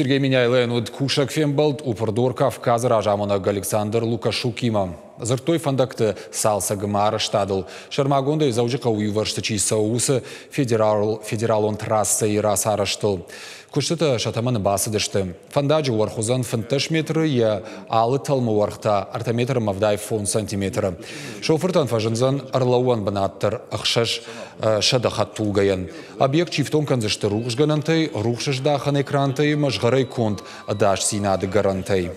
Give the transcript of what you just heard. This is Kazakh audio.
Сергей Миняйлен уд кушак фембалт упордор Кавказ ражамонаг Александр Лукашукима. Зыртой фандакты салса гымары штадыл. Шармагонда изаужы қауы варштычи сауысы федерал, федералон трасса и рас араштыл. Күштіті шатаманы басы дышты. Фандаджы уархузан фынтыш метрі я алы талмы уархта артометр мавдай фон сантиметрі. Шофыртан фажынзан арлауан банаттыр ақшаш шадахат тулгаян. Объект чифтон канзышты руғжганантай, руғшыждахан экрантай, мажғарай конт адаш синады гарантай.